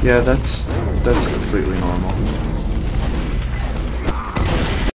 Yeah, that's that's completely normal.